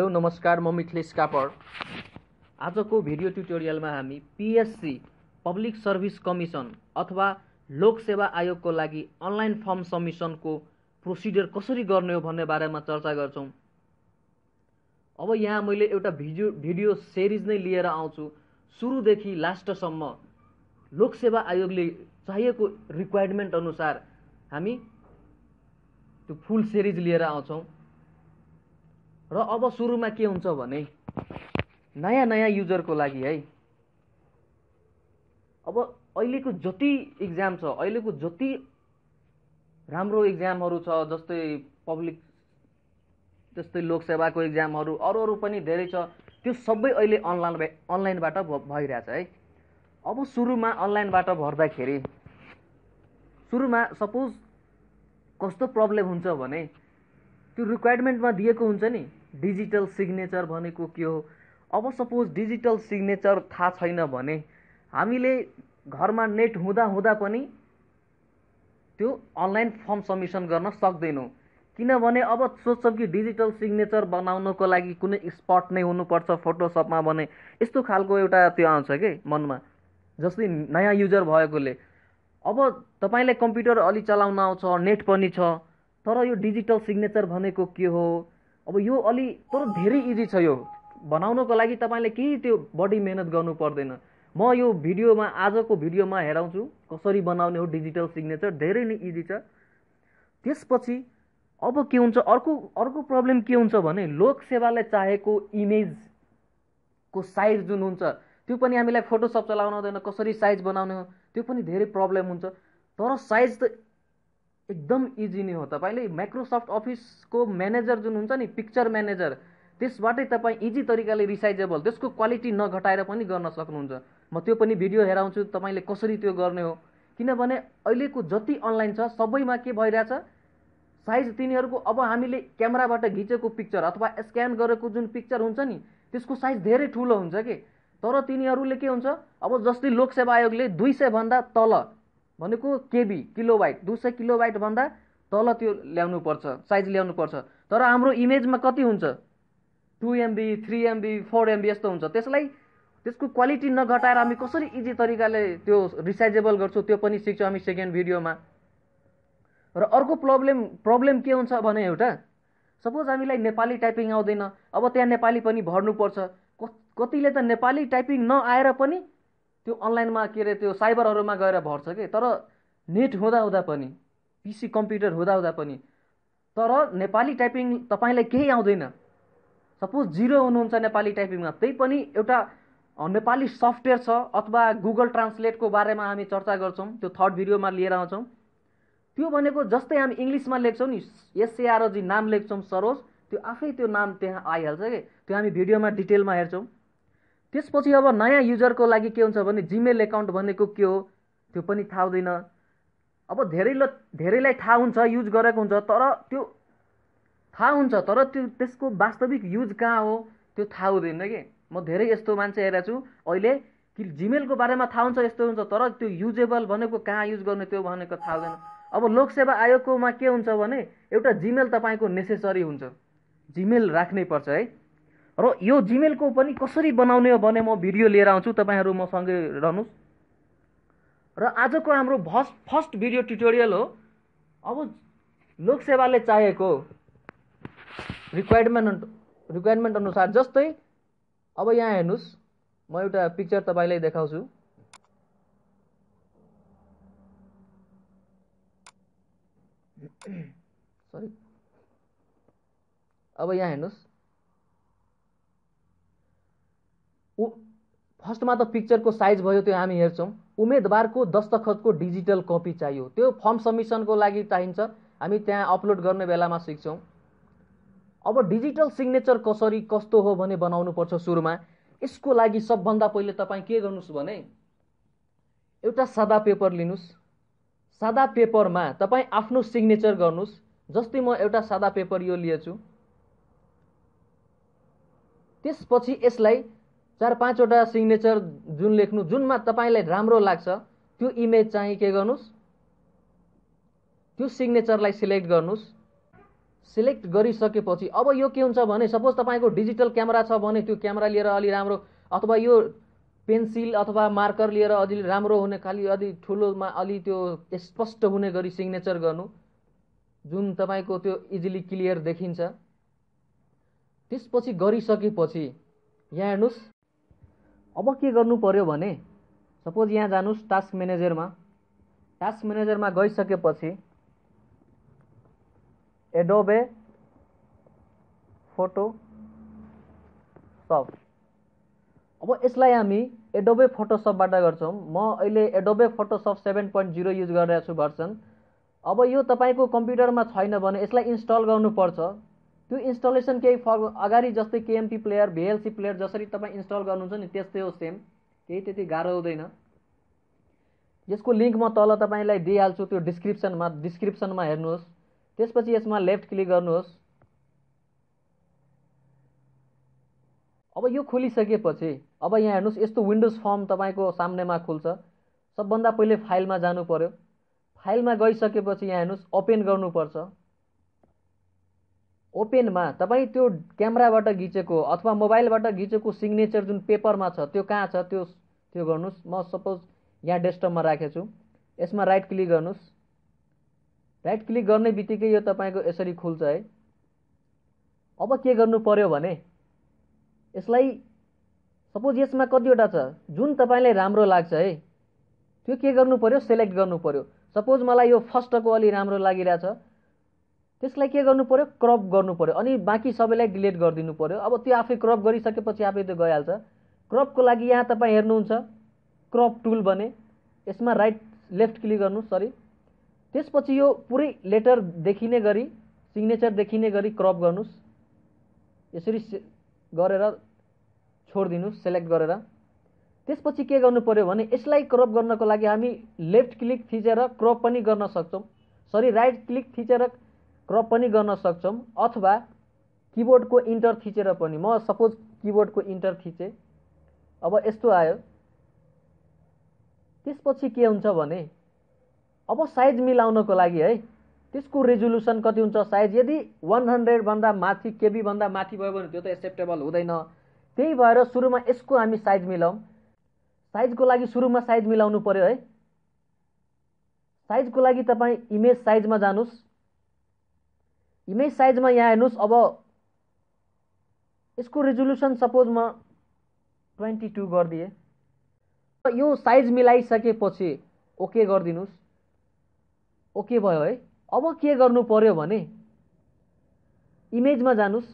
Hello नमस्कार म मिथिलेश कापड आजको भिडियो ट्युटोरियलमा हामी पिएससी पब्लिक सर्भिस कमिसन अथवा लोक सेवा आयोगको लागि अनलाइन फर्म सबमिसनको प्रोसिडियर कसरी गर्ने हो भन्ने बारेमा चर्चा गर्छौँ। अब यहाँ मैले एउटा भिडियो भिडियो सिरिज नै लिएर आउँछु। सुरुदेखि लास्टसम्म लोक सेवा आयोगले चाहिएको रिक्वायरमेन्ट अनुसार हामी त्यो फुल सिरिज लिएर आउँछौँ। र अब सुरुमा के हुन्छ भने नयाँ नयाँ युजरको लागि है। अब अहिलेको जति इक्जाम छ अहिलेको जति राम्रो इक्जामहरू छ जस्तै पब्लिक जस्तै लोकसेवाको इक्जामहरू अरू अरू पनि धेरै छ त्यो सबै अहिले अनलाइन अनलाइनबाट भइरहेछ है। अब सुरुमा अनलाइनबाट भर्दाखेरि सुरुमा सपोज कस्तो प्रब्लम हुन्छ भने त्यो रिक्वायरमेन्टमा दिएको हुन्छ नि। डिजिटल सिग्नेचर भनेको के हो? अब सपोज डिजिटल सिग्नेचर थाहा छैन भने हामीले घरमा नेट हुँदा हुँदा पनि त्यो अनलाइन फर्म सबमिसन गर्न सक्दैनौँ। किनभने अब सोच्छौँ कि डिजिटल सिग्नेचर बनाउनको लागि कुनै स्पट नै हुनुपर्छ फोटोसपमा भने यस्तो खालको एउटा त्यो आउँछ कि मनमा? जस्तै नयाँ युजर भएकोले। अब तपाईँलाई कम्प्युटर अलि चलाउन आउँछ नेट पनि छ तर यो डिजिटल सिग्नेचर भनेको के हो? अब यो अलि तर धेरै इजी छ यो। बनाउनको लागि तपाईँले केही त्यो बढी मेहनत गर्नु पर्दैन। म यो भिडियोमा आजको भिडियोमा हेराउँछु कसरी बनाउने हो डिजिटल सिग्नेचर धेरै नै इजी छ। त्यसपछि अब के हुन्छ अर्को अर्को प्रब्लम के हुन्छ भने लोक सेवाले चाहेको इमेजको साइज जुन हुन्छ त्यो पनि हामीलाई फोटोसप चलाउन हुँदैन कसरी साइज बनाउने हो त्यो पनि धेरै प्रब्लम हुन्छ। तर साइज त एकदम इजी नै हो। तपाईँले माइक्रोसफ्ट अफिसको म्यानेजर जुन हुन्छ नि पिक्चर म्यानेजर त्यसबाटै तपाईँ इजी तरिकाले रिसाइजेबल त्यसको क्वालिटी नघटाएर पनि गर्न सक्नुहुन्छ। म त्यो पनि भिडियो हेराउँछु तपाईँले कसरी त्यो गर्ने हो। किनभने अहिलेको जति अनलाइन छ सबैमा के भइरहेछ साइज तिनीहरूको अब हामीले क्यामेराबाट घिचेको पिक्चर अथवा स्क्यान गरेको जुन पिक्चर हुन्छ नि त्यसको साइज धेरै ठुलो हुन्छ कि? तर तिनीहरूले के हुन्छ अब जस्तै लोकसेवा आयोगले दुई सयभन्दा तल भनेको केबी किलोवाइट दुई सय किलोवाइटभन्दा तल त्यो ल्याउनु पर्छ साइज ल्याउनु पर्छ तर हाम्रो इमेजमा कति हुन्छ? Two MB three MB four MB यस्तो हुन्छ। त्यसलाई त्यसको क्वालिटी नघटाएर हामी कसरी इजी तरिकाले त्यो रिसाइजेबल गर्छौँ त्यो पनि सिक्छौँ हामी सेकेन्ड भिडियोमा र अर्को प्रब्लम प्रब्लम के हुन्छ भने एउटा सपोज हामीलाई नेपाली टाइपिङ आउँदैन अब त्यहाँ नेपाली पनि भर्नुपर्छ। कतिले त नेपाली टाइपिङ नआएर पनि त्यो अनलाइनमा के अरे त्यो साइबरहरूमा गएर भर्छ कि? तर नेट हुँदा हुँदा पनि पिसी कम्प्युटर हुँदा हुँदा पनि तर नेपाली टाइपिङ तपाईँलाई केही आउँदैन। सपोज जिरो हुनुहुन्छ नेपाली टाइपिङमा त्यही पनि एउटा नेपाली सफ्टवेयर छ अथवा गुगल ट्रान्सलेटको बारेमा हामी चर्चा गर्छौँ त्यो थर्ड भिडियोमा लिएर आउँछौँ। त्यो भनेको जस्तै हामी इङ्ग्लिसमा लेख्छौँ नि एसएआरओजी नाम लेख्छौँ सरोज त्यो आफै त्यो नाम त्यहाँ आइहाल्छ कि? त्यो हामी भिडियोमा डिटेलमा हेर्छौँ। त्यसपछि अब नयाँ युजरको लागि के हुन्छ भने जिमेल एकाउन्ट भनेको के हो? त्यो पनि थाहा हुँदैन। अब धेरैले धेरैलाई थाहा हुन्छ युज गरेको हुन्छ तर त्यो थाहा हुन्छ तर त्यो त्यसको वास्तविक युज कहाँ हो? त्यो थाहा हुँदैन कि। म धेरै यस्तो मान्छे हेरेको छु। अहिले कि जिमेलको बारेमा थाहा हुन्छ यस्तो हुन्छ तर त्यो युजेबल भनेको कहाँ युज गर्ने त्यो भनेको थाहा हुँदैन। अब लोकसेवा आयोगकोमा के हुन्छ भने एउटा जिमेल तपाईँको नेसेसरी हुन्छ। जिमेल राख्नै पर्छ है। र यो जिमेलको पनि कसरी बनाउने हो भने म भिडियो लिएर आउँछु तपाईँहरू मसँगै रहनुहोस्। र आजको हाम्रो फर्स्ट फर्स्ट भिडियो ट्युटोरियल हो। अब लोकसेवाले चाहेको रिक्वायरमेन्ट रिक्वायरमेन्ट अनुसार जस्तै अब यहाँ हेर्नुहोस् म एउटा पिक्चर तपाईँलाई देखाउँछु। सरी अब यहाँ हेर्नुहोस्। फर्स्टमा त पिक्चरको साइज भयो त्यो हामी हेर्छौँ। उम्मेदवारको दस्तखतको डिजिटल कपी चाहियो। त्यो फर्म सबमिसनको लागि चाहिन्छ। हामी त्यहाँ अपलोड गर्ने बेलामा सिक्छौँ। अब डिजिटल सिग्नेचर कसरी कस्तो हो भने बनाउनु पर्छ सुरुमा। यसको लागि सबभन्दा पहिले तपाईँ के गर्नुहोस् भने एउटा सादा पेपर लिनुहोस्। सादा पेपरमा तपाईँ आफ्नो सिग्नेचर गर्नुहोस्। जस्तै म एउटा सादा पेपर यो लिएछु। त्यसपछि यसलाई चार पाँचवटा सिग्नेचर जुन लेख्नु जुनमा तपाईँलाई राम्रो लाग्छ त्यो इमेज चाहिँ के गर्नुहोस्? त्यो सिग्नेचरलाई सिलेक्ट गर्नुहोस्। सिलेक्ट गरिसकेपछि अब यो के हुन्छ भने सपोज तपाईँको डिजिटल क्यामेरा छ भने त्यो क्यामेरा लिएर अलि राम्रो अथवा यो पेन्सिल अथवा मार्कर लिएर अलि राम्रो हुने खालि अलि ठुलोमा अलि त्यो स्पष्ट हुने गरी सिग्नेचर गर्नु जुन तपाईँको त्यो इजिली क्लियर देखिन्छ। त्यसपछि गरिसकेपछि यहाँ हेर्नुहोस्। अब के गर्नु पर्यो भने सपोज यहाँ जानुहोस् टास्क म्यानेजरमा टास्क म्यानेजरमा गइसकेपछि एडोबे फोटो सप अब यसलाई हामी एडोबे फोटोसपबाट गर्छौँ। म अहिले Adobe Photoshop seven point zero use गरिरहेको छु भर्सन अब यो तपाईँको कम्प्युटरमा छैन भने यसलाई इन्स्टल गर्नुपर्छ। त्यो इन्स्टलेसन केही फर्म अगाडि जस्तै केएमपी प्लेयर भिएलसी प्लेयर जसरी तपाईँ इन्स्टल गर्नुहुन्छ नि त्यस्तै हो सेम केही त्यति गाह्रो हुँदैन। यसको लिङ्क म तल तपाईँलाई दिइहाल्छु त्यो डिस्क्रिप्सनमा डिस्क्रिप्सनमा हेर्नुहोस्। त्यसपछि यसमा लेफ्ट क्लिक गर्नुहोस्। अब यो खोलिसकेपछि अब यहाँ हेर्नुहोस् यस्तो विन्डोज फर्म तपाईँको सामनेमा खुल्छ। सबभन्दा पहिले फाइलमा जानु पर्यो। फाइलमा गइसकेपछि यहाँ हेर्नुहोस् ओपेन गर्नुपर्छ। ओपेनमा तपाईँ त्यो क्यामेराबाट घिचेको अथवा मोबाइलबाट घिचेको सिग्नेचर जुन पेपरमा छ त्यो कहाँ छ त्यो त्यो गर्नुहोस्। म सपोज यहाँ डेस्कटपमा राखेको छु। यसमा राइट क्लिक गर्नुहोस्। राइट क्लिक गर्ने बित्तिकै यो तपाईँको यसरी खुल्छ है। अब के गर्नु पर्यो भने यसलाई सपोज यसमा कतिवटा छ जुन तपाईँलाई राम्रो लाग्छ है त्यो के गर्नु पर्यो? सेलेक्ट गर्नु पर्यो। सपोज मलाई यो फर्स्टको अलि राम्रो लागिरहेछ। त्यसलाई के गर्नु पर्यो? क्रप गर्नु पर्यो। अनि बाँकी सबैलाई डिलिट गरिदिनु पर्यो। अब त्यो आफै क्रप गरिसकेपछि आफै त्यो गइहाल्छ। क्रपको लागि यहाँ तपाईँ हेर्नुहुन्छ। क्रप टुल बने। यसमा राइट लेफ्ट क्लिक गर्नु सरी त्यसपछि यो पुरै लेटर देखिने गरी सिग्नेचर देखिने गरी क्रप गर्नुहोस्। यसरी गरेर छोडिदिनु सेलेक्ट गरेर। त्यसपछि के गर्नु पर्यो भने यसलाई क्रप गर्नको लागि हामी लेफ्ट क्लिक थिचेर क्रप पनि गर्न सक्छौँ। सरी राइट क्लिक थिचेर क्रप पनि गर्न सक्छौँ अथवा किबोर्डको इन्टर थिचेर पनि। म सपोज किबोर्डको इन्टर थिचेँ। अब यस्तो आयो। त्यसपछि के हुन्छ भने अब साइज मिलाउनको लागि है त्यसको रेजोल्युसन कति हुन्छ? साइज यदि वान हन्ड्रेडभन्दा माथि केबीभन्दा माथि भयो भने त्यो त एक्सेप्टेबल हुँदैन। त्यही भएर सुरुमा यसको हामी साइज मिलाउँ। साइजको लागि सुरुमा साइज मिलाउनु पऱ्यो है। साइजको लागि तपाईँ इमेज साइजमा जानुहोस् इमेज साइजमा यहाँ हेर्नुहोस् अब यसको रेजोल्युसन सपोज म ट्वेन्टी टू गरिदिएँ। यो साइज मिलाइसकेपछि ओके गरिदिनुहोस्। ओके भयो है। अब के गर्नु पर्यो भने इमेजमा जानुहोस्।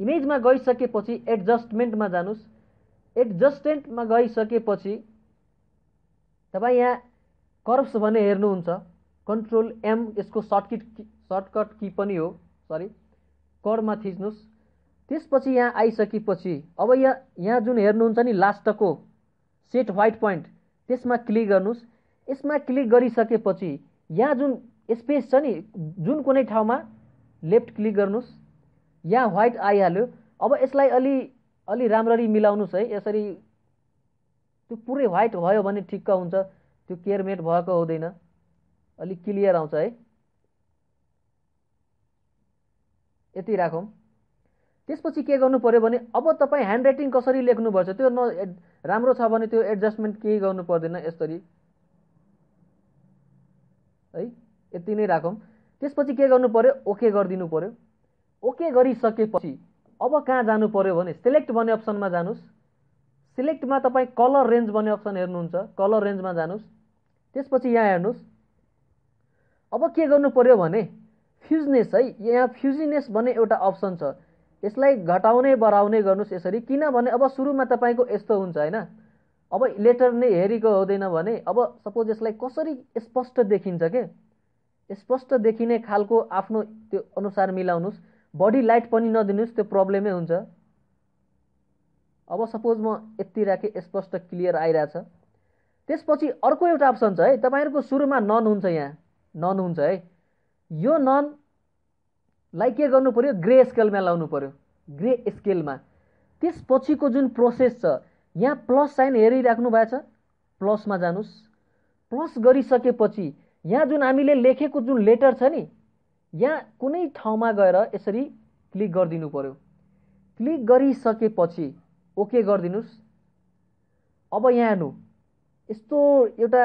इमेजमा गइसकेपछि एडजस्टमेन्टमा जानुहोस्। एडजस्टमेन्टमा गइसकेपछि तपाईँ यहाँ कर्ब्स भने हेर्नुहुन्छ। कन्ट्रोल एम यसको सर्टकिट सर्टकट की पनि हो सरी कर्डमा थिच्नुहोस्। त्यसपछि यहाँ आइसकेपछि अब यहाँ यहाँ जुन हेर्नुहुन्छ नि लास्टको सेट व्हाइट पोइन्ट त्यसमा क्लिक गर्नुहोस्। यसमा क्लिक गरिसकेपछि यहाँ जुन स्पेस छ नि जुन कुनै ठाउँमा लेफ्ट क्लिक गर्नुहोस्। यहाँ व्हाइट आइहाल्यो। अब यसलाई अलि अलि राम्ररी मिलाउनुहोस् है यसरी त्यो पुरै व्हाइट भयो भने ठिक्क हुन्छ त्यो केयरमेट भएको हुँदैन। अलिक क्लियर आउँछ है। यति राखौँ। त्यसपछि के गर्नु पऱ्यो भने अब तपाईँ ह्यान्ड राइटिङ कसरी लेख्नुपर्छ त्यो न राम्रो छ भने त्यो एडजस्टमेन्ट केही गर्नु पर्दैन यसरी। है यति नै राखौँ। त्यसपछि के गर्नु पऱ्यो ओके गरिदिनु पऱ्यो ओके गरिसकेपछि अब कहाँ जानु पऱ्यो भने सिलेक्ट भन्ने अप्सनमा जानुहोस्। सिलेक्टमा तपाईँ कलर रेन्ज भन्ने अप्सन हेर्नुहुन्छ। कलर रेन्जमा जानुहोस्। त्यसपछि यहाँ हेर्नुहोस्। अब के गर्नु पऱ्यो भने फ्युजनेस है यहाँ फ्युजिनेस भन्ने एउटा अप्सन छ। यसलाई घटाउने बढाउने गर्नुहोस् यसरी किनभने अब सुरुमा तपाईँको यस्तो हुन्छ होइन? अब लेटर नै हेरेको हुँदैन भने अब सपोज यसलाई कसरी स्पष्ट देखिन्छ के? स्पष्ट देखिने खालको आफ्नो त्यो अनुसार मिलाउनुहोस्। बडी लाइट पनि नदिनुहोस् त्यो प्रब्लमै हुन्छ। अब सपोज म यति राखेँ स्पष्ट क्लियर आइरहेछ। त्यसपछि अर्को एउटा अप्सन छ है तपाईँहरूको सुरुमा नन हुन्छ यहाँ। नन हुन्छ है। यो ननलाई के गर्नु पऱ्यो ग्रे स्केलमा लाउनु पऱ्यो ग्रे स्केलमा। त्यसपछिको जुन प्रोसेस छ यहाँ प्लस साइन हेरिराख्नु भएको छ प्लसमा जानुहोस् प्लस गरिसकेपछि यहाँ जुन हामीले लेखेको जुन लेटर छ नि यहाँ कुनै ठाउँमा गएर यसरी क्लिक गरिदिनु पर्यो। क्लिक गरिसकेपछि ओके गरिदिनुहोस् अब यहाँ हेर्नु। यस्तो एउटा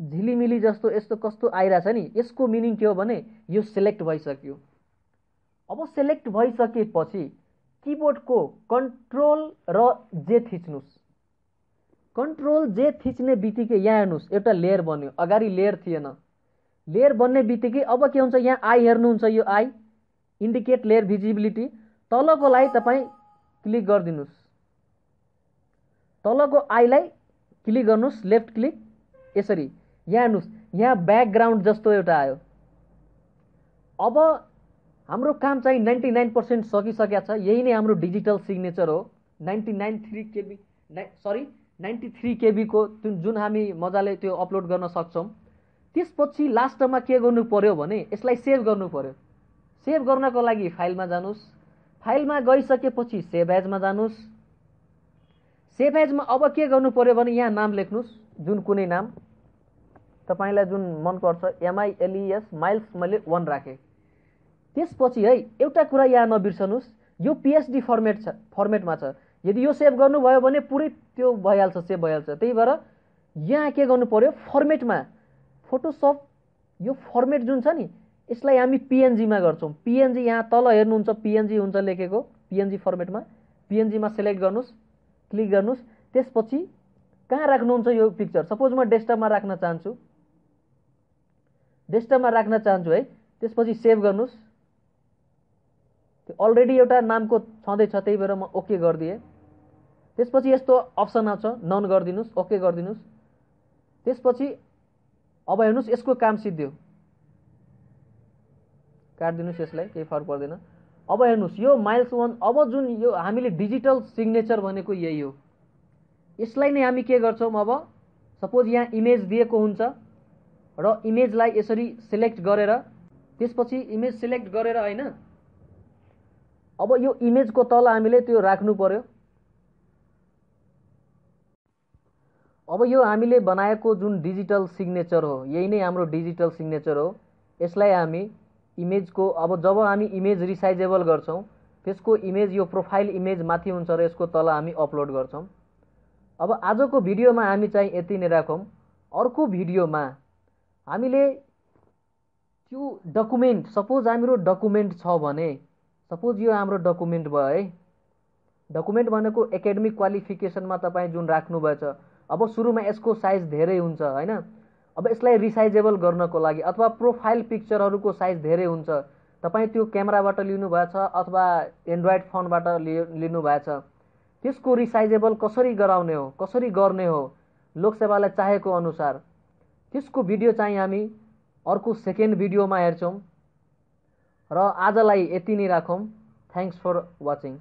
झिलिमिली जस्तो यस्तो कस्तो आइरहेछ नि यसको मिनिङ के हो भने यो सेलेक्ट भइसक्यो। अब सेलेक्ट भइसकेपछि किबोर्डको कन्ट्रोल र जे थिच्नुहोस्। कन्ट्रोल जे थिच्ने बित्तिकै यहाँ हेर्नुहोस् एउटा लेयर बन्यो। अगाडि लेयर थिएन। लेयर बन्ने बित्तिकै अब के हुन्छ यहाँ आई हेर्नुहुन्छ यो आई इन्डिकेट लेयर भिजिबिलिटी तलको लागि तपाईँ क्लिक गरिदिनुहोस्। तलको आईलाई क्लिक गर्नुहोस् लेफ्ट क्लिक यसरी। यहाँ हेर्नुहोस् यहाँ ब्याकग्राउन्ड जस्तो एउटा आयो। अब हाम्रो काम चाहिँ नाइन्टी नाइन पर्सेन्ट सकिसकेको छ। यही नै हाम्रो डिजिटल सिग्नेचर हो। नाइन्टी नाइन थ्री केबी नाइ सरी नाइन्टी थ्री केबीको जुन जुन हामी मजाले त्यो अपलोड गर्न सक्छौँ। त्यसपछि लास्टमा के गर्नु पर्यो भने यसलाई सेभ गर्नु पर्यो। सेभ गर्नको लागि फाइलमा जानुहोस् फाइलमा गइसकेपछि सेभ एजमा जानुहोस् सेभ एजमा अब के गर्नु पर्यो भने यहाँ नाम लेख्नुहोस् जुन कुनै नाम। तपाईँलाई जुन मनपर्छ एमआइएलइएस माइल्स मैले वान राखेँ। त्यसपछि है एउटा कुरा यहाँ नबिर्सनुहोस् यो पिएचडी फर्मेट छ फर्मेटमा छ। यदि यो सेभ गर्नुभयो भने पुरै त्यो भइहाल्छ सेभ भइहाल्छ। त्यही भएर यहाँ के गर्नु पऱ्यो फर्मेटमा फोटोसप यो फर्मेट जुन छ नि यसलाई हामी पिएनजीमा गर्छौँ। पिएनजी यहाँ तल हेर्नुहुन्छ पिएनजी हुन्छ लेखेको पिएनजी फर्मेटमा पिएनजीमा सेलेक्ट गर्नुहोस् क्लिक गर्नुहोस्। त्यसपछि कहाँ राख्नुहुन्छ यो पिक्चर सपोज म डेस्कटपमा राख्न चाहन्छु। डेस्कटपमा राख्न चाहन्छु है। त्यसपछि सेभ गर्नुहोस्। त्यो अलरेडी एउटा नामको छँदैछ त्यही भएर म ओके गरिदिएँ। त्यसपछि यस्तो अप्सन आउँछ नन गरिदिनुहोस् ओके गरिदिनुहोस्। त्यसपछि अब हेर्नुहोस् यसको काम सिद्धियो। काटिदिनुहोस् यसलाई केही फरक पर्दैन। अब हेर्नुहोस् यो माइल्स वान अब जुन यो हामीले डिजिटल सिग्नेचर भनेको यही हो। यसलाई नै हामी के गर्छौँ अब? सपोज यहाँ इमेज दिएको हुन्छ। र इमेजलाई यसरी सिलेक्ट गरेर त्यसपछि इमेज सिलेक्ट गरेर होइन अब यो इमेजको तल हामीले त्यो राख्नु पर्यो। अब यो हामीले बनाएको जुन डिजिटल सिग्नेचर हो यही नै हाम्रो डिजिटल सिग्नेचर हो। यसलाई हामी इमेजको अब जब हामी इमेज रिसाइजेबल गर्छौँ त्यसको इमेज यो प्रोफाइल इमेज माथि हुन्छ र यसको तल हामी अपलोड गर्छौँ। अब आजको भिडियोमा हामी चाहिँ यति नै राखौँ। अर्को भिडियोमा हामीले त्यो डकुमेन्ट सपोज हाम्रो डकुमेन्ट छ भने सपोज यो हाम्रो डकुमेन्ट भयो है। डकुमेन्ट भनेको एकाडेमिक क्वालिफिकेसनमा तपाईँ जुन राख्नुभएछ अब सुरुमा यसको साइज धेरै हुन्छ होइन? अब यसलाई रिसाइजेबल गर्नको लागि अथवा प्रोफाइल पिक्चरहरूको साइज धेरै हुन्छ तपाईँ त्यो क्यामेराबाट लिनुभएछ अथवा एन्ड्रोइड फोनबाट लिनुभएछ। त्यसको रिसाइजेबल कसरी गराउने हो कसरी गर्ने हो लोकसेवालाई चाहेको अनुसार। त्यसको भिडियो चाहिँ हामी अर्को सेकेन्ड भिडियोमा हेर्छौँ र आजलाई यति नै राखौँ। Thanks for watching